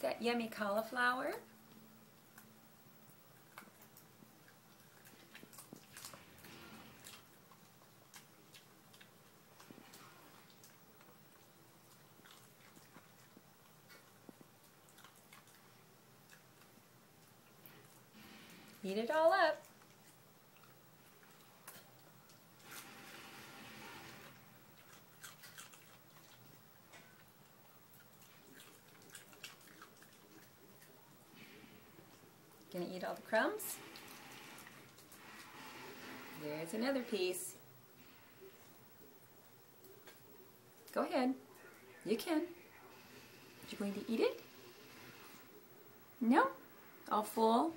that yummy cauliflower. Eat it all up. Gonna eat all the crumbs? There's another piece. Go ahead. You can. You going to eat it? No? All full?